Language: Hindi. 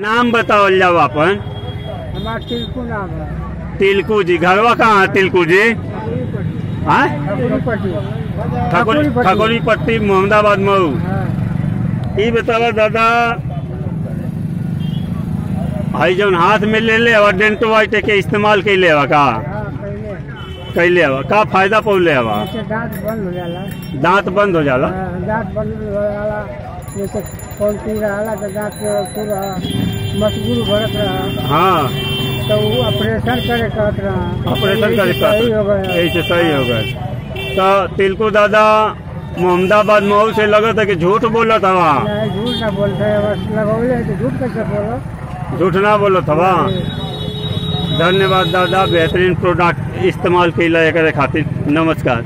नाम बताओ जाओ अपन। हमारा तिलकू नाम है। तिलकू जी घरवा कहाँ है तिलकू जी? हाँ? ठाकुर पट्टी मोहम्मदाबाद मऊ। ई बतावा दादा भाई जौन हाथ में ले ले और डेंटो वाइट के इस्तेमाल कैले हवा का? कैले हवा का फ़ायदा पौले हवा दांत बंद हो जाला। दांत बंद हो जाला? हाँ, दांत बंद हो जाला। जैसे कौन पी रहा तो दांत पूरा मशगूल भरत रहा। हाँ। तो वो ऑपरेशन करे कहत रहा। ऑपरेशन करे सही हो गया। ऐसे सही हो गए तो तिलकू दादा मोहम्मदाबाद मऊ से लगत है कि झूठ बोलत हवा नहीं झूठ ना बोलते लगौले तो झूठ कैसे बोलो? झूठ ना बोलत हवा धन्यवाद दादा बेहतरीन प्रोडक्ट इस्तेमाल कैला एकरे खातिर। नमस्कार।